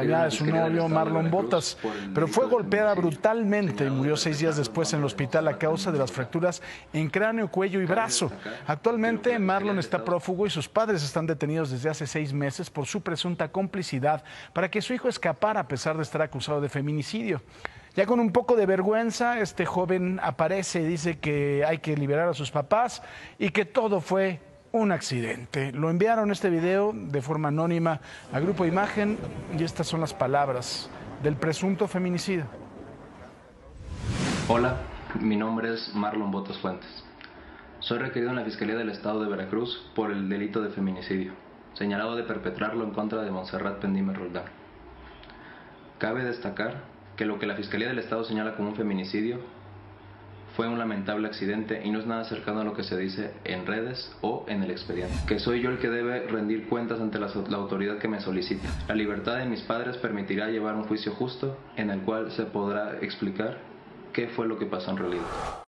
acompañada de su novio Marlon Botas, pero fue golpeada brutalmente y murió seis días después en el hospital a causa de las fracturas en cráneo, cuello y brazo. Actualmente Marlon está prófugo y sus padres están detenidos desde hace seis meses por su presunta complicidad para que su hijo escapara a pesar de estar acusado de feminicidio. Ya con un poco de vergüenza, este joven aparece y dice que hay que liberar a sus papás y que todo fue un accidente. Lo enviaron este video de forma anónima a Grupo Imagen y estas son las palabras del presunto feminicida. Hola, mi nombre es Marlon Botas Fuentes. Soy requerido en la Fiscalía del Estado de Veracruz por el delito de feminicidio, señalado de perpetrarlo en contra de Montserrat Pendime Roldán. Cabe destacar que lo que la Fiscalía del Estado señala como un feminicidio fue un lamentable accidente y no es nada cercano a lo que se dice en redes o en el expediente. Que soy yo el que debe rendir cuentas ante la, la, autoridad que me solicita. La libertad de mis padres permitirá llevar un juicio justo en el cual se podrá explicar qué fue lo que pasó en realidad.